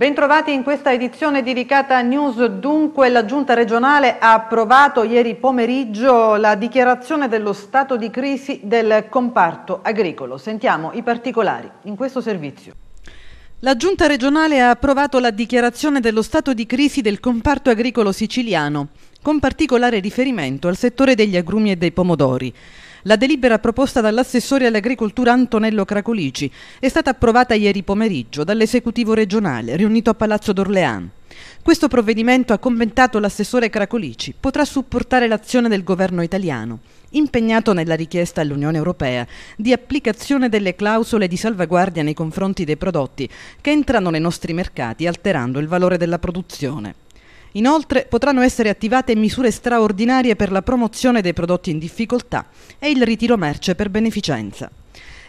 Bentrovati in questa edizione dedicata News. Dunque la Giunta regionale ha approvato ieri pomeriggio la dichiarazione dello stato di crisi del comparto agricolo. Sentiamo i particolari in questo servizio. La Giunta regionale ha approvato la dichiarazione dello stato di crisi del comparto agricolo siciliano, con particolare riferimento al settore degli agrumi e dei pomodori. La delibera proposta dall'assessore all'agricoltura Antonello Cracolici è stata approvata ieri pomeriggio dall'esecutivo regionale riunito a Palazzo d'Orléans. Questo provvedimento, ha commentato l'assessore Cracolici, potrà supportare l'azione del governo italiano, impegnato nella richiesta all'Unione Europea di applicazione delle clausole di salvaguardia nei confronti dei prodotti che entrano nei nostri mercati alterando il valore della produzione. Inoltre potranno essere attivate misure straordinarie per la promozione dei prodotti in difficoltà e il ritiro merce per beneficenza.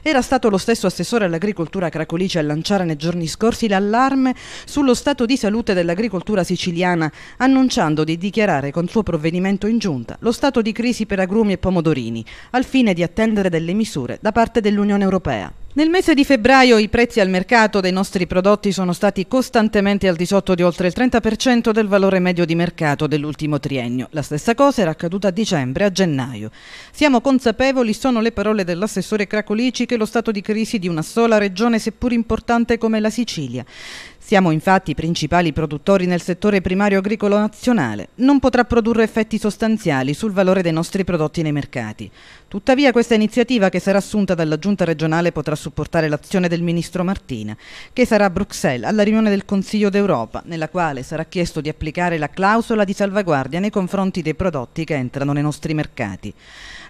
Era stato lo stesso assessore all'agricoltura Cracolici a lanciare nei giorni scorsi l'allarme sullo stato di salute dell'agricoltura siciliana, annunciando di dichiarare con suo provvedimento in giunta lo stato di crisi per agrumi e pomodorini, al fine di attendere delle misure da parte dell'Unione Europea. Nel mese di febbraio i prezzi al mercato dei nostri prodotti sono stati costantemente al di sotto di oltre il 30% del valore medio di mercato dell'ultimo triennio. La stessa cosa era accaduta a dicembre, a gennaio. Siamo consapevoli, sono le parole dell'assessore Cracolici, che lo stato di crisi di una sola regione, seppur importante come la Sicilia, siamo infatti i principali produttori nel settore primario agricolo nazionale. Non potrà produrre effetti sostanziali sul valore dei nostri prodotti nei mercati. Tuttavia questa iniziativa che sarà assunta dalla Giunta regionale potrà supportare l'azione del Ministro Martina, che sarà a Bruxelles alla riunione del Consiglio d'Europa, nella quale sarà chiesto di applicare la clausola di salvaguardia nei confronti dei prodotti che entrano nei nostri mercati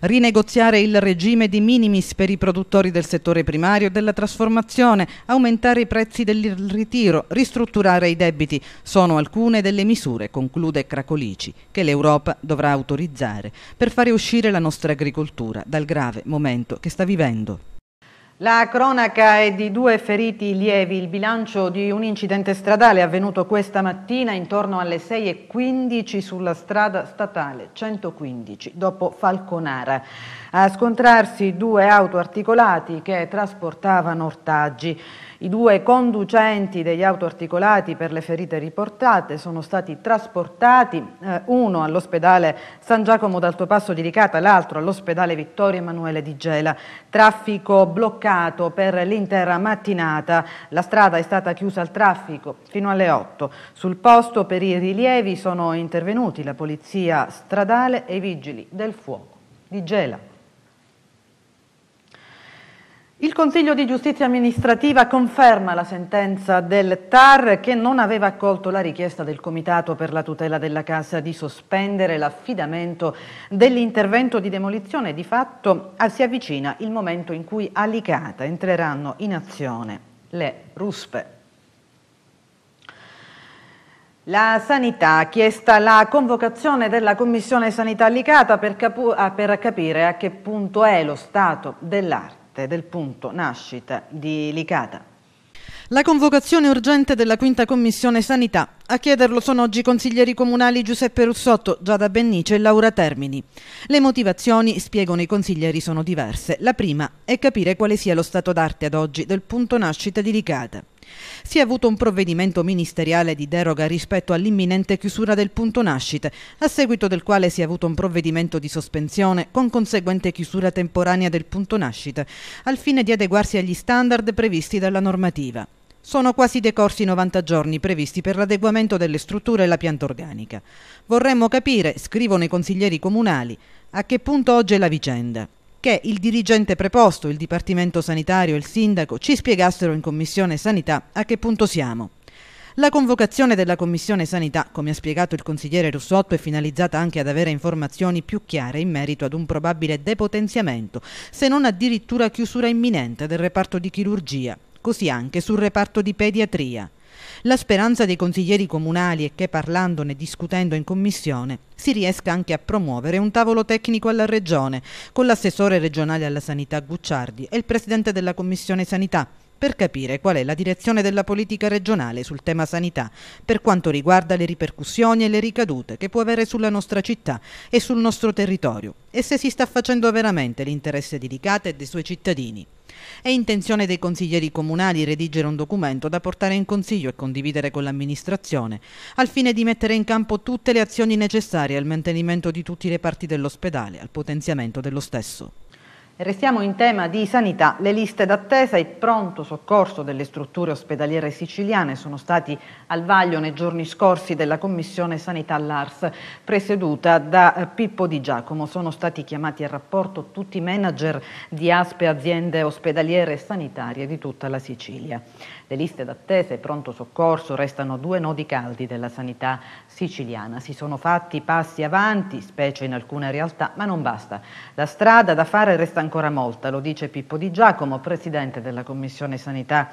rinegoziare il regime di minimis per i produttori del settore primario e della trasformazione, aumentare i prezzi del ritiro, ristrutturare i debiti sono alcune delle misure, conclude Cracolici, che l'Europa dovrà autorizzare per fare uscire la nostra agricoltura dal grave momento che sta vivendo. La cronaca è di due feriti lievi, il bilancio di un incidente stradale avvenuto questa mattina intorno alle 6.15 sulla strada statale 115 dopo Falconara. A scontrarsi due auto articolati che trasportavano ortaggi. I due conducenti degli autoarticolati per le ferite riportate sono stati trasportati, eh, uno all'ospedale San Giacomo d'Altopasso di Licata, l'altro all'ospedale Vittorio Emanuele di Gela. Traffico bloccato per l'intera mattinata, la strada è stata chiusa al traffico fino alle 8. Sul posto per i rilievi sono intervenuti la polizia stradale e i vigili del fuoco di Gela. Il Consiglio di giustizia amministrativa conferma la sentenza del TAR che non aveva accolto la richiesta del Comitato per la tutela della casa di sospendere l'affidamento dell'intervento di demolizione. Di fatto ah, si avvicina il momento in cui a Licata entreranno in azione le ruspe. La sanità ha chiesto la convocazione della Commissione Sanità Licata per, ah, per capire a che punto è lo stato dell'arte parte del punto nascita di Licata. La convocazione urgente della quinta commissione sanità. A chiederlo sono oggi i consiglieri comunali Giuseppe Russotto, Giada Bennice e Laura Termini. Le motivazioni, spiegano i consiglieri, sono diverse. La prima è capire quale sia lo stato d'arte ad oggi del punto nascita di Licata. Si è avuto un provvedimento ministeriale di deroga rispetto all'imminente chiusura del punto nascite, a seguito del quale si è avuto un provvedimento di sospensione con conseguente chiusura temporanea del punto nascite, al fine di adeguarsi agli standard previsti dalla normativa. Sono quasi decorsi 90 giorni previsti per l'adeguamento delle strutture e la pianta organica. Vorremmo capire, scrivono i consiglieri comunali, a che punto oggi è la vicenda che il dirigente preposto, il Dipartimento Sanitario e il Sindaco ci spiegassero in Commissione Sanità a che punto siamo. La convocazione della Commissione Sanità, come ha spiegato il consigliere Russotto, è finalizzata anche ad avere informazioni più chiare in merito ad un probabile depotenziamento, se non addirittura chiusura imminente del reparto di chirurgia, così anche sul reparto di pediatria. La speranza dei consiglieri comunali è che parlandone e discutendo in commissione si riesca anche a promuovere un tavolo tecnico alla Regione con l'assessore regionale alla sanità Gucciardi e il presidente della Commissione Sanità per capire qual è la direzione della politica regionale sul tema sanità per quanto riguarda le ripercussioni e le ricadute che può avere sulla nostra città e sul nostro territorio e se si sta facendo veramente l'interesse di Licata e dei suoi cittadini. È intenzione dei consiglieri comunali redigere un documento da portare in consiglio e condividere con l'amministrazione, al fine di mettere in campo tutte le azioni necessarie al mantenimento di tutti i reparti dell'ospedale, al potenziamento dello stesso. Restiamo in tema di sanità. Le liste d'attesa e pronto soccorso delle strutture ospedaliere siciliane sono stati al vaglio nei giorni scorsi della Commissione Sanità all'ARS, presieduta da eh, Pippo Di Giacomo. Sono stati chiamati a rapporto tutti i manager di ASPE, aziende ospedaliere e sanitarie di tutta la Sicilia. Le liste d'attesa e pronto soccorso restano due nodi caldi della sanità siciliana. Si sono fatti passi avanti, specie in alcune realtà, ma non basta. La strada da fare resta ancora molta, lo dice Pippo Di Giacomo, presidente della Commissione Sanità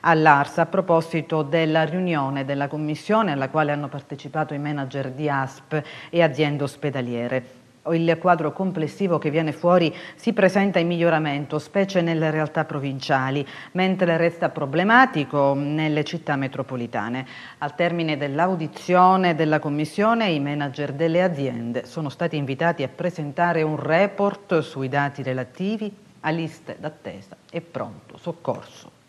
all'Ars a proposito della riunione della Commissione alla quale hanno partecipato i manager di ASP e aziende ospedaliere il quadro complessivo che viene fuori si presenta in miglioramento, specie nelle realtà provinciali, mentre resta problematico nelle città metropolitane. Al termine dell'audizione della Commissione, i manager delle aziende sono stati invitati a presentare un report sui dati relativi a liste d'attesa e pronto soccorso.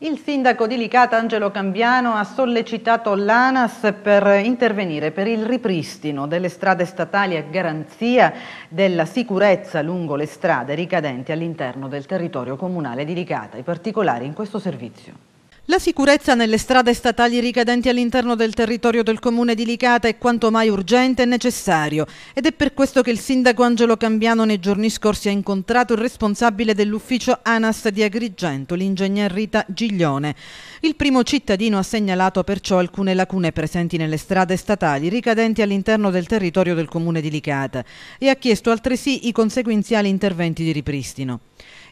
Il sindaco di Licata Angelo Cambiano ha sollecitato l'ANAS per intervenire per il ripristino delle strade statali a garanzia della sicurezza lungo le strade ricadenti all'interno del territorio comunale di Licata, i particolari in questo servizio. La sicurezza nelle strade statali ricadenti all'interno del territorio del comune di Licata è quanto mai urgente e necessario ed è per questo che il sindaco Angelo Cambiano nei giorni scorsi ha incontrato il responsabile dell'ufficio ANAS di Agrigento, l'ingegner Rita Giglione. Il primo cittadino ha segnalato perciò alcune lacune presenti nelle strade statali ricadenti all'interno del territorio del comune di Licata e ha chiesto altresì i conseguenziali interventi di ripristino.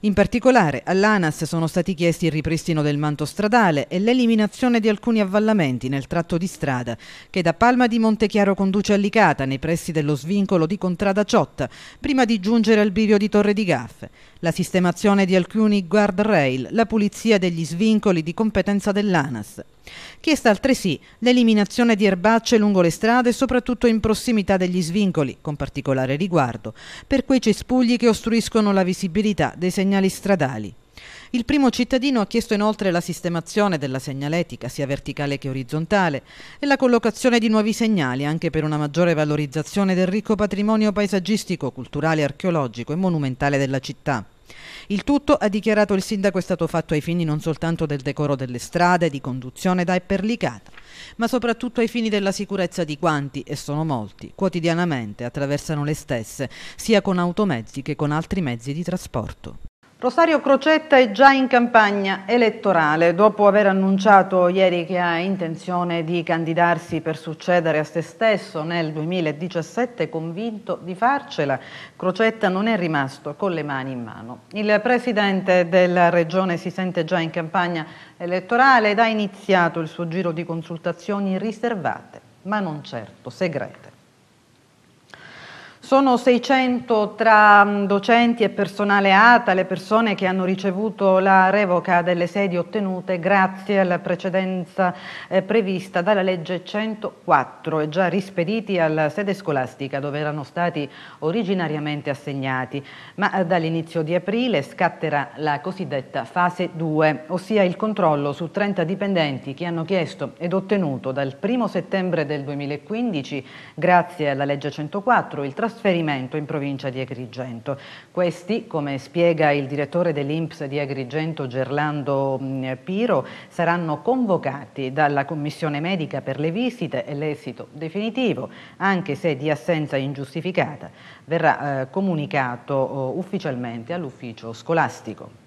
In particolare all'ANAS sono stati chiesti il ripristino del manto stradale e l'eliminazione di alcuni avvallamenti nel tratto di strada che da Palma di Montechiaro conduce a Licata nei pressi dello svincolo di Contrada Ciotta prima di giungere al bivio di Torre di Gaffe, la sistemazione di alcuni guardrail, la pulizia degli svincoli di competenza dell'ANAS. Chiesta altresì l'eliminazione di erbacce lungo le strade, soprattutto in prossimità degli svincoli, con particolare riguardo per quei cespugli che ostruiscono la visibilità dei segnali stradali. Il primo cittadino ha chiesto inoltre la sistemazione della segnaletica, sia verticale che orizzontale, e la collocazione di nuovi segnali anche per una maggiore valorizzazione del ricco patrimonio paesaggistico, culturale, archeologico e monumentale della città. Il tutto, ha dichiarato il sindaco, è stato fatto ai fini non soltanto del decoro delle strade, di conduzione da e per Licata, ma soprattutto ai fini della sicurezza di quanti, e sono molti, quotidianamente attraversano le stesse, sia con automezzi che con altri mezzi di trasporto. Rosario Crocetta è già in campagna elettorale dopo aver annunciato ieri che ha intenzione di candidarsi per succedere a se stesso nel 2017 convinto di farcela. Crocetta non è rimasto con le mani in mano. Il presidente della regione si sente già in campagna elettorale ed ha iniziato il suo giro di consultazioni riservate, ma non certo segrete. Sono 600 tra mm, docenti e personale ATA le persone che hanno ricevuto la revoca delle sedi ottenute grazie alla precedenza eh, prevista dalla legge 104 e già rispediti alla sede scolastica dove erano stati originariamente assegnati, ma eh, dall'inizio di aprile scatterà la cosiddetta fase 2, ossia il controllo su 30 dipendenti che hanno chiesto ed ottenuto dal 1 settembre del 2015 grazie alla legge 104 il trasferimento trasferimento in provincia di Agrigento. Questi, come spiega il direttore dell'Inps di Agrigento Gerlando mm, Piro, saranno convocati dalla commissione medica per le visite e l'esito definitivo, anche se di assenza ingiustificata, verrà eh, comunicato oh, ufficialmente all'ufficio scolastico.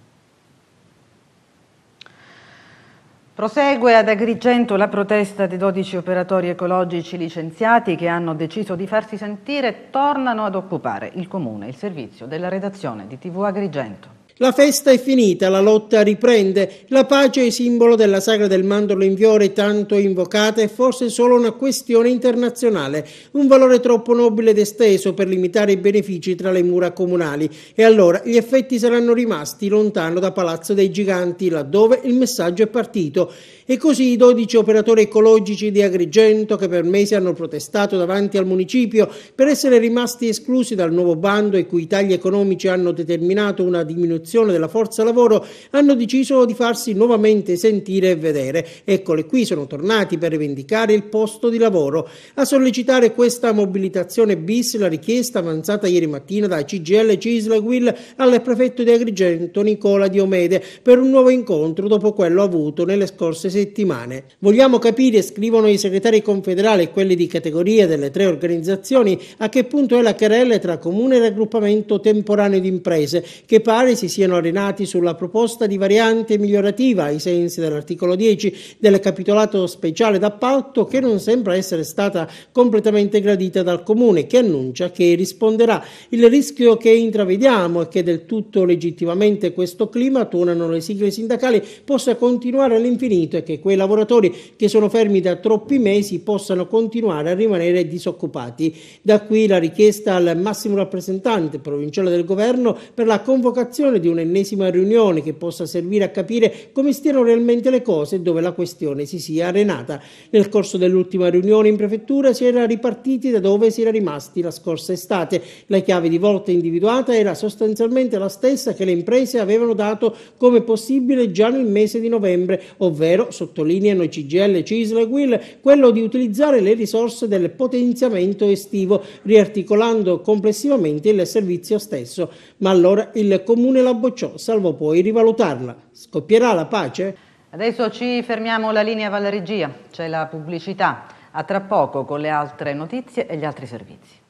Prosegue ad Agrigento la protesta dei 12 operatori ecologici licenziati che hanno deciso di farsi sentire e tornano ad occupare il comune, il servizio della redazione di TV Agrigento. La festa è finita, la lotta riprende, la pace è simbolo della sagra del mandorlo in fiore tanto invocata è forse solo una questione internazionale, un valore troppo nobile ed esteso per limitare i benefici tra le mura comunali. E allora gli effetti saranno rimasti lontano da Palazzo dei Giganti, laddove il messaggio è partito. E così i 12 operatori ecologici di Agrigento che per mesi hanno protestato davanti al municipio per essere rimasti esclusi dal nuovo bando i cui tagli economici hanno determinato una diminuzione della forza lavoro hanno deciso di farsi nuovamente sentire e vedere. Eccole qui sono tornati per rivendicare il posto di lavoro. A sollecitare questa mobilitazione bis la richiesta avanzata ieri mattina da CGL Cisla Will al prefetto di Agrigento Nicola Diomede per un nuovo incontro dopo quello avuto nelle scorse settimane. Vogliamo capire, scrivono i segretari confederali e quelli di categoria delle tre organizzazioni, a che punto è la querella tra comune e raggruppamento temporaneo di imprese, che pare si siano arenati sulla proposta di variante migliorativa ai sensi dell'articolo 10 del capitolato speciale d'appalto che non sembra essere stata completamente gradita dal comune, che annuncia che risponderà. Il rischio che intravediamo è che del tutto legittimamente questo clima, tuonano le sigle sindacali, possa continuare all'infinito e che quei lavoratori che sono fermi da troppi mesi possano continuare a rimanere disoccupati. Da qui la richiesta al massimo rappresentante provinciale del governo per la convocazione di un'ennesima riunione che possa servire a capire come stiano realmente le cose e dove la questione si sia arenata. Nel corso dell'ultima riunione in prefettura si era ripartiti da dove si era rimasti la scorsa estate. La chiave di volta individuata era sostanzialmente la stessa che le imprese avevano dato come possibile già nel mese di novembre, ovvero sottolineano CGL, CISL e WIL, quello di utilizzare le risorse del potenziamento estivo, riarticolando complessivamente il servizio stesso. Ma allora il Comune la bocciò, salvo poi rivalutarla. Scoppierà la pace? Adesso ci fermiamo la linea Valregia, c'è la pubblicità. A tra poco con le altre notizie e gli altri servizi.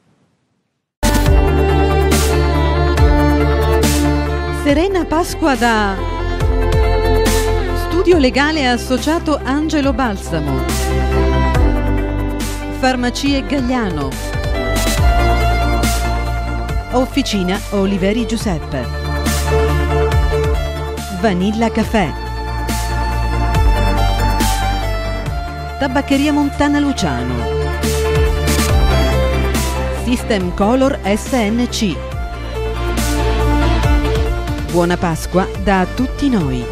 Serena Pasqua da Studio legale associato Angelo Balsamo. Farmacie Gagliano. Officina Oliveri Giuseppe. Vanilla Caffè. Tabaccheria Montana Luciano. System Color SNC. Buona Pasqua da tutti noi.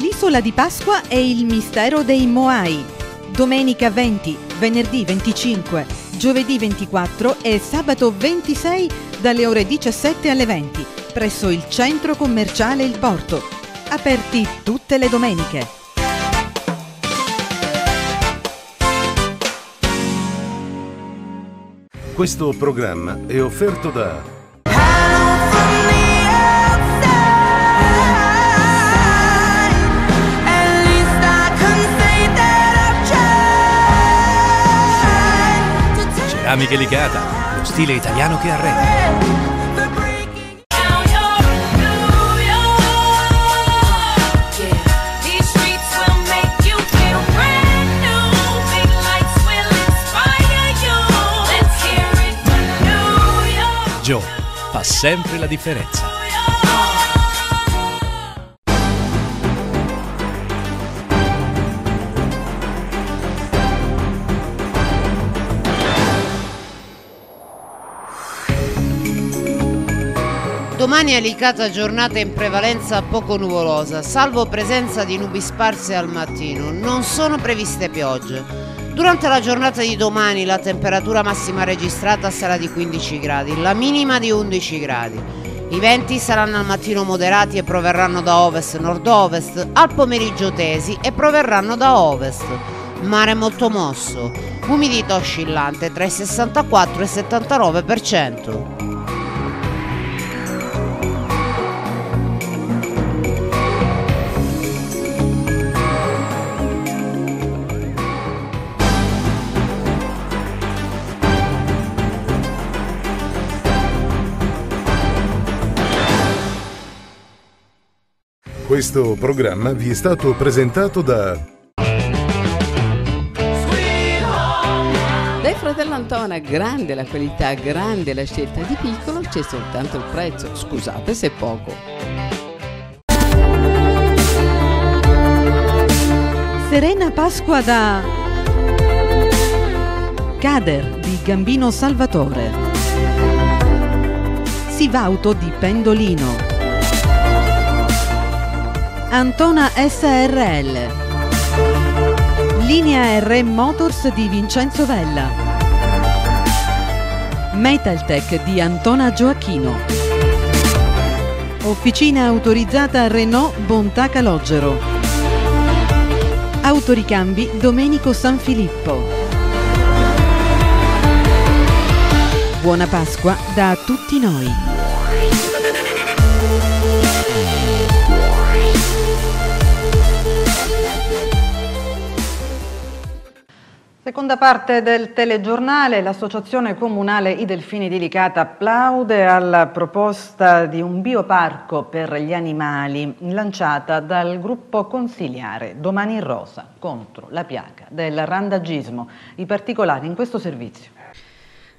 L'isola di Pasqua è il mistero dei Moai. Domenica 20, venerdì 25, giovedì 24 e sabato 26 dalle ore 17 alle 20 presso il centro commerciale Il Porto. Aperti tutte le domeniche. Questo programma è offerto da Ceramiche Licata, lo stile italiano che arrende. Joe fa sempre la differenza. Domani è Licata giornata in prevalenza poco nuvolosa, salvo presenza di nubi sparse al mattino. Non sono previste piogge. Durante la giornata di domani la temperatura massima registrata sarà di 15 gradi, la minima di 11 gradi. I venti saranno al mattino moderati e proverranno da ovest-nord-ovest, al pomeriggio tesi e proverranno da ovest. Mare molto mosso, umidità oscillante tra il 64 e il 79%. Questo programma vi è stato presentato da Dai fratello Antona, grande la qualità, grande la scelta di piccolo, c'è soltanto il prezzo, scusate se è poco. Serena Pasqua da Cader di Gambino Salvatore. Sivauto di Pendolino. Antona SRL. Linea R Motors di Vincenzo Vella. Metaltech di Antona Gioacchino. Officina autorizzata Renault Bontà Calogero. Autoricambi Domenico Sanfilippo. Buona Pasqua da tutti noi. Seconda parte del telegiornale, l'associazione comunale I Delfini di Licata applaude alla proposta di un bioparco per gli animali lanciata dal gruppo consiliare Domani in Rosa contro la piaga del randagismo. I particolari in questo servizio.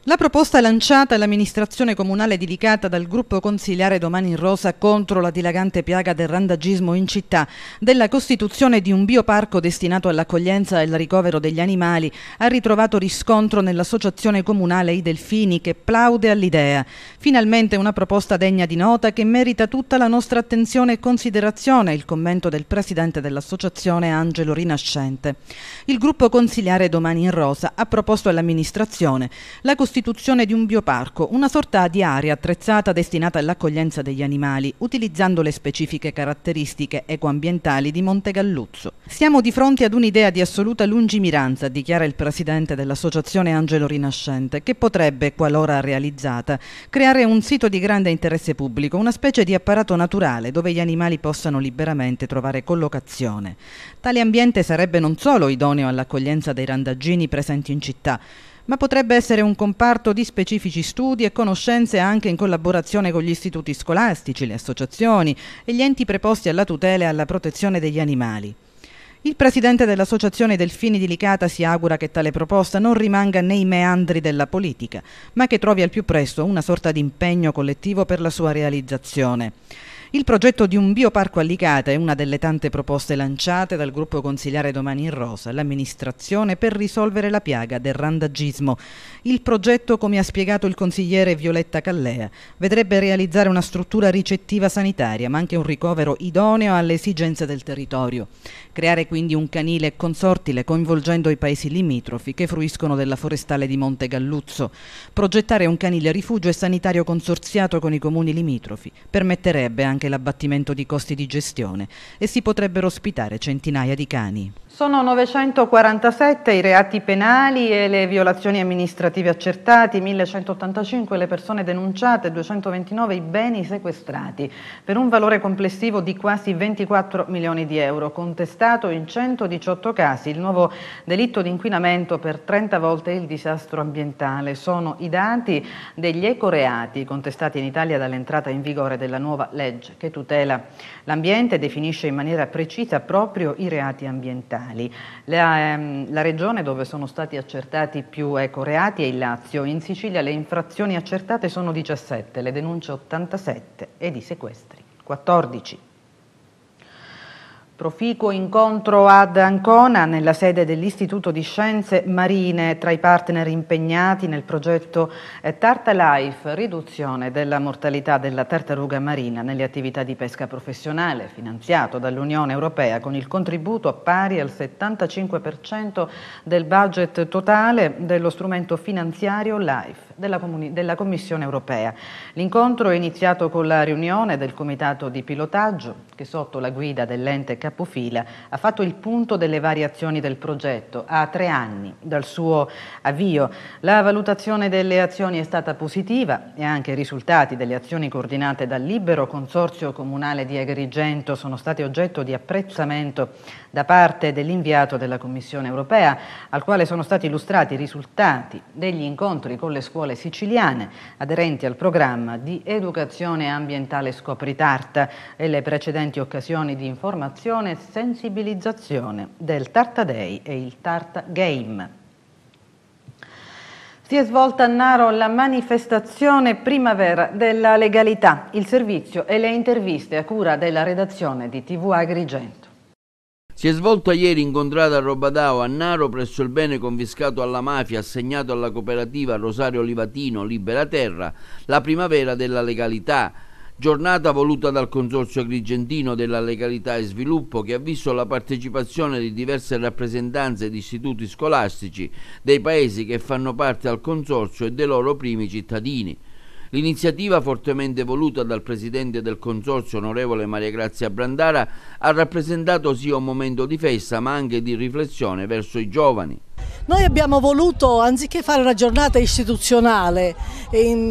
La proposta lanciata all'amministrazione comunale dedicata dal gruppo consiliare Domani in Rosa contro la dilagante piaga del randagismo in città, della costituzione di un bioparco destinato all'accoglienza e al ricovero degli animali, ha ritrovato riscontro nell'associazione comunale I Delfini che plaude all'idea. Finalmente una proposta degna di nota che merita tutta la nostra attenzione e considerazione, il commento del presidente dell'associazione Angelo Rinascente. Il gruppo consiliare Domani in Rosa ha proposto all'amministrazione la costituzione costituzione di un bioparco, una sorta di area attrezzata destinata all'accoglienza degli animali, utilizzando le specifiche caratteristiche ecoambientali di Monte Galluzzo. Siamo di fronte ad un'idea di assoluta lungimiranza, dichiara il presidente dell'associazione Angelo Rinascente, che potrebbe, qualora realizzata, creare un sito di grande interesse pubblico, una specie di apparato naturale dove gli animali possano liberamente trovare collocazione. Tale ambiente sarebbe non solo idoneo all'accoglienza dei randaggini presenti in città, ma potrebbe essere un comparto di specifici studi e conoscenze anche in collaborazione con gli istituti scolastici, le associazioni e gli enti preposti alla tutela e alla protezione degli animali. Il presidente dell'Associazione Delfini di Licata si augura che tale proposta non rimanga nei meandri della politica, ma che trovi al più presto una sorta di impegno collettivo per la sua realizzazione. Il progetto di un bioparco a Licata è una delle tante proposte lanciate dal gruppo consigliare Domani in Rosa, l'amministrazione per risolvere la piaga del randagismo. Il progetto, come ha spiegato il consigliere Violetta Callea, vedrebbe realizzare una struttura ricettiva sanitaria, ma anche un ricovero idoneo alle esigenze del territorio. Creare quindi un canile consortile coinvolgendo i paesi limitrofi che fruiscono della forestale di Monte Galluzzo. Progettare un canile rifugio e sanitario consorziato con i comuni limitrofi permetterebbe anche anche l'abbattimento di costi di gestione e si potrebbero ospitare centinaia di cani. Sono 947 i reati penali e le violazioni amministrative accertati, 1185 le persone denunciate, 229 i beni sequestrati, per un valore complessivo di quasi 24 milioni di euro, contestato in 118 casi il nuovo delitto di inquinamento per 30 volte il disastro ambientale. Sono i dati degli ecoreati contestati in Italia dall'entrata in vigore della nuova legge che tutela l'ambiente e definisce in maniera precisa proprio i reati ambientali criminali. La, ehm, la, regione dove sono stati accertati più ecoreati è il Lazio. In Sicilia le infrazioni accertate sono 17, le denunce 87 ed i sequestri 14. Proficuo incontro ad Ancona nella sede dell'Istituto di Scienze Marine tra i partner impegnati nel progetto eh, Tarta Life, riduzione della mortalità della tartaruga marina nelle attività di pesca professionale, finanziato dall'Unione Europea con il contributo pari al 75% del budget totale dello strumento finanziario LIFE della, della Commissione Europea. L'incontro è iniziato con la riunione del Comitato di pilotaggio che sotto la guida dell'ente capofila ha fatto il punto delle variazioni del progetto a tre anni dal suo avvio. La valutazione delle azioni è stata positiva e anche i risultati delle azioni coordinate dal libero Consorzio Comunale di Agrigento sono stati oggetto di apprezzamento da parte dell'inviato della Commissione Europea, al quale sono stati illustrati i risultati degli incontri con le scuole siciliane aderenti al programma di educazione ambientale Scopritarta e le precedenti occasioni di informazione e sensibilizzazione del Tarta Day e il Tarta Game. Si è svolta a Naro la manifestazione primavera della legalità, il servizio e le interviste a cura della redazione di TV Agrigento. Si è svolta ieri incontrata a Robadao a Naro presso il bene confiscato alla mafia assegnato alla cooperativa Rosario Livatino Libera Terra la primavera della legalità Giornata voluta dal Consorzio Agrigentino della Legalità e Sviluppo che ha visto la partecipazione di diverse rappresentanze di istituti scolastici dei paesi che fanno parte al Consorzio e dei loro primi cittadini. L'iniziativa, fortemente voluta dal presidente del consorzio, onorevole Maria Grazia Brandara, ha rappresentato sia un momento di festa ma anche di riflessione verso i giovani. Noi abbiamo voluto, anziché fare una giornata istituzionale,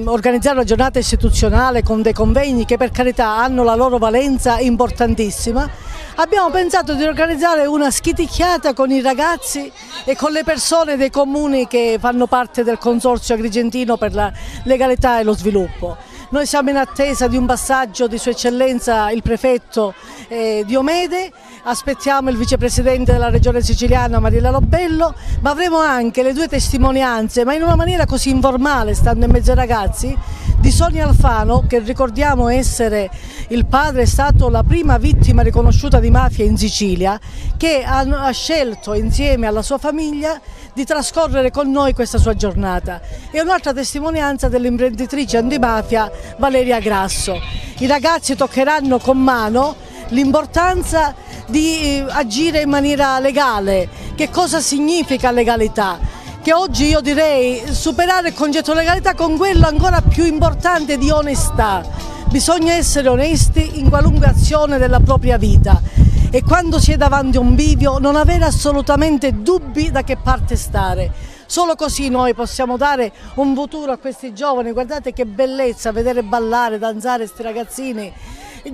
organizzare una giornata istituzionale con dei convegni che per carità hanno la loro valenza importantissima, abbiamo pensato di organizzare una schiticchiata con i ragazzi e con le persone dei comuni che fanno parte del Consorzio Agrigentino per la legalità e lo sviluppo. Noi siamo in attesa di un passaggio di Sua Eccellenza il prefetto eh, Diomede, aspettiamo il vicepresidente della regione siciliana Mariella Lobello, ma avremo anche le due testimonianze, ma in una maniera così informale, stando in mezzo ai ragazzi, di Sonia Alfano, che ricordiamo essere il padre, è stato la prima vittima riconosciuta di mafia in Sicilia, che ha, ha scelto insieme alla sua famiglia di trascorrere con noi questa sua giornata. E un'altra testimonianza dell'imprenditrice antimafia Valeria Grasso. I ragazzi toccheranno con mano l'importanza di eh, agire in maniera legale, che cosa significa legalità, che oggi io direi superare il concetto di legalità con quello ancora più importante di onestà. Bisogna essere onesti in qualunque azione della propria vita e quando si è davanti a un bivio non avere assolutamente dubbi da che parte stare. Solo così noi possiamo dare un futuro a questi giovani, guardate che bellezza vedere ballare, danzare questi ragazzini,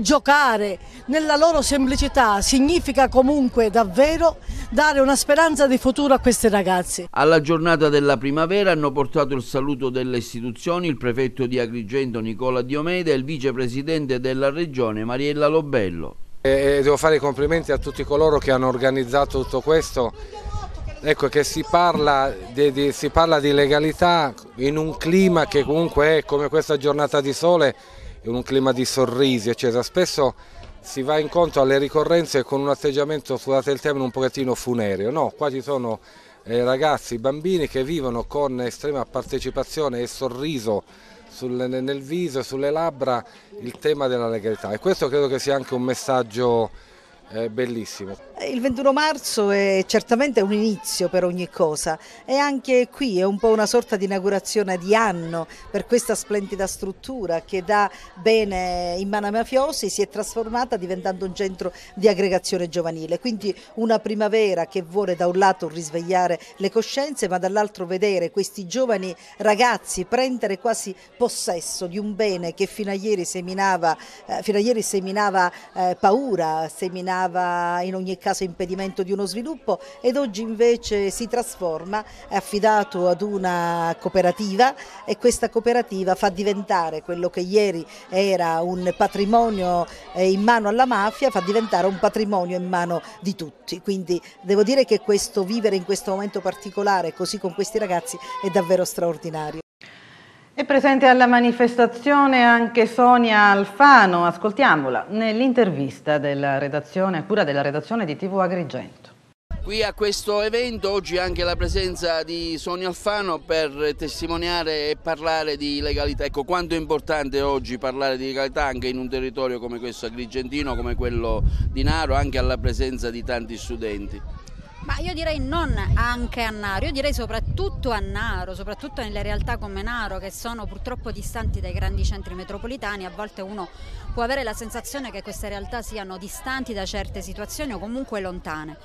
giocare nella loro semplicità significa comunque davvero dare una speranza di futuro a questi ragazzi. Alla giornata della primavera hanno portato il saluto delle istituzioni il prefetto di Agrigento Nicola Diomede e il vicepresidente della regione Mariella Lobello. E devo fare i complimenti a tutti coloro che hanno organizzato tutto questo Ecco che si parla, di, di, si parla, di, legalità in un clima che comunque è come questa giornata di sole, in un clima di sorrisi eccetera. Spesso si va incontro alle ricorrenze con un atteggiamento, scusate il termine, un pochettino funereo. No, qua ci sono eh, ragazzi, bambini che vivono con estrema partecipazione e sorriso sul, nel viso e sulle labbra il tema della legalità e questo credo che sia anche un messaggio eh, bellissimo. Il 21 marzo è certamente un inizio per ogni cosa e anche qui è un po' una sorta di inaugurazione di anno per questa splendida struttura che da bene in mano ai mafiosi si è trasformata diventando un centro di aggregazione giovanile, quindi una primavera che vuole da un lato risvegliare le coscienze ma dall'altro vedere questi giovani ragazzi prendere quasi possesso di un bene che fino a ieri seminava, eh, fino a ieri seminava eh, paura, seminava in ogni caso caso impedimento di uno sviluppo ed oggi invece si trasforma, è affidato ad una cooperativa e questa cooperativa fa diventare quello che ieri era un patrimonio eh, in mano alla mafia, fa diventare un patrimonio in mano di tutti. Quindi devo dire che questo vivere in questo momento particolare così con questi ragazzi è davvero straordinario. È presente alla manifestazione anche Sonia Alfano, ascoltiamola nell'intervista della redazione, a cura della redazione di TV Agrigento. Qui a questo evento oggi anche la presenza di Sonia Alfano per testimoniare e parlare di legalità. Ecco quanto è importante oggi parlare di legalità anche in un territorio come questo agrigentino, come quello di Naro, anche alla presenza di tanti studenti. Ma io direi non anche a Naro, io direi soprattutto a Naro, soprattutto nelle realtà come Naro che sono purtroppo distanti dai grandi centri metropolitani, a volte uno può avere la sensazione che queste realtà siano distanti da certe situazioni o comunque lontane.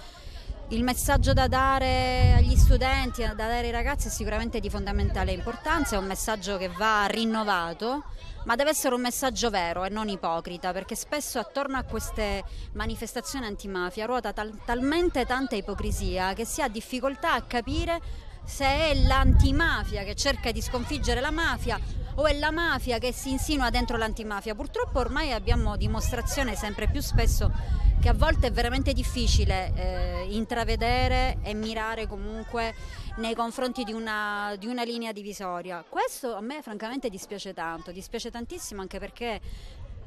Il messaggio da dare agli studenti, da dare ai ragazzi è sicuramente di fondamentale importanza, è un messaggio che va rinnovato ma deve essere un messaggio vero e non ipocrita, perché spesso attorno a queste manifestazioni antimafia ruota tal talmente tanta ipocrisia che si ha difficoltà a capire se è l'antimafia che cerca di sconfiggere la mafia o è la mafia che si insinua dentro l'antimafia. Purtroppo ormai abbiamo dimostrazione sempre più spesso che a volte è veramente difficile eh, intravedere e mirare comunque nei confronti di una, di una linea divisoria. Questo a me francamente dispiace tanto, dispiace tantissimo anche perché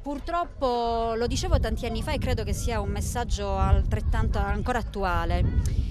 purtroppo lo dicevo tanti anni fa e credo che sia un messaggio altrettanto ancora attuale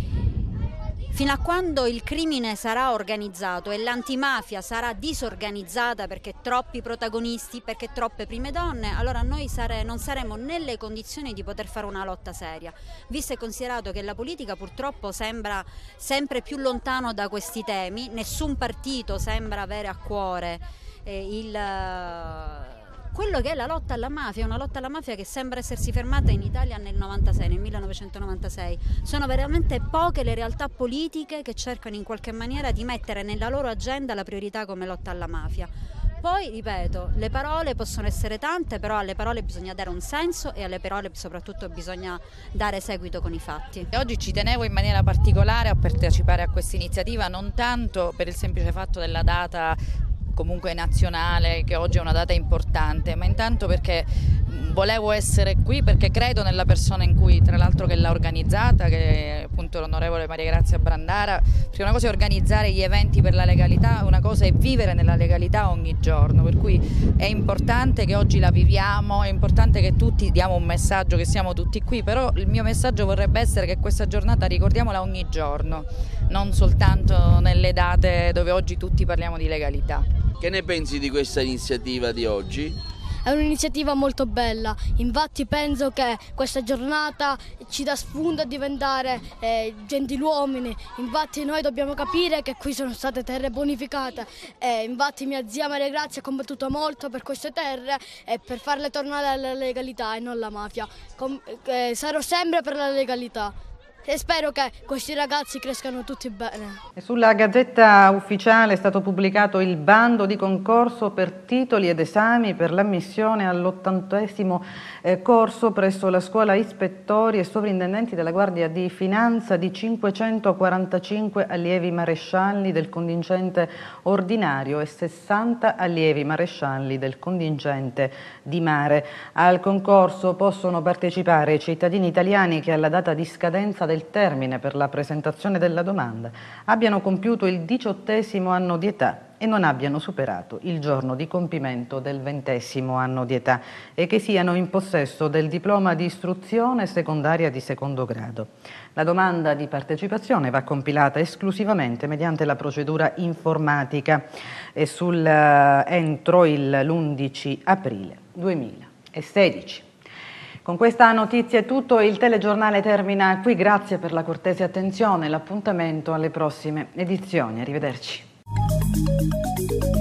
Fino a quando il crimine sarà organizzato e l'antimafia sarà disorganizzata perché troppi protagonisti, perché troppe prime donne, allora noi sare, non saremo nelle condizioni di poter fare una lotta seria, visto e considerato che la politica purtroppo sembra sempre più lontano da questi temi, nessun partito sembra avere a cuore eh, il quello che è la lotta alla mafia, una lotta alla mafia che sembra essersi fermata in Italia nel 96, nel 1996. Sono veramente poche le realtà politiche che cercano in qualche maniera di mettere nella loro agenda la priorità come lotta alla mafia. Poi, ripeto, le parole possono essere tante, però alle parole bisogna dare un senso e alle parole soprattutto bisogna dare seguito con i fatti. Oggi ci tenevo in maniera particolare a partecipare a questa iniziativa, non tanto per il semplice fatto della data comunque nazionale, che oggi è una data importante, ma intanto perché volevo essere qui perché credo nella persona in cui, tra l'altro che l'ha organizzata, che è appunto l'onorevole Maria Grazia Brandara, perché una cosa è organizzare gli eventi per la legalità, una cosa è vivere nella legalità ogni giorno, per cui è importante che oggi la viviamo, è importante che tutti diamo un messaggio, che siamo tutti qui, però il mio messaggio vorrebbe essere che questa giornata ricordiamola ogni giorno, non soltanto nelle date dove oggi tutti parliamo di legalità. Che ne pensi di questa iniziativa di oggi? È un'iniziativa molto bella, infatti penso che questa giornata ci dà spunto a diventare eh, gentiluomini, infatti noi dobbiamo capire che qui sono state terre bonificate e infatti mia zia Maria Grazia ha combattuto molto per queste terre e per farle tornare alla legalità e non alla mafia. Com eh, sarò sempre per la legalità e spero che questi ragazzi crescano tutti bene. Sulla Gazzetta Ufficiale è stato pubblicato il bando di concorso per titoli ed esami per l'ammissione all'ottantesimo eh, corso presso la scuola ispettori e sovrintendenti della Guardia di Finanza di 545 allievi marescialli del contingente ordinario e 60 allievi marescialli del contingente di mare. Al concorso possono partecipare i cittadini italiani che alla data di scadenza del termine per la presentazione della domanda abbiano compiuto il diciottesimo anno di età e non abbiano superato il giorno di compimento del ventesimo anno di età e che siano in possesso del diploma di istruzione secondaria di secondo grado. La domanda di partecipazione va compilata esclusivamente mediante la procedura informatica e sul, eh, entro l'11 aprile 2016. Con questa notizia è tutto, il telegiornale termina qui, grazie per la cortese attenzione, l'appuntamento alle prossime edizioni, arrivederci. Thank you.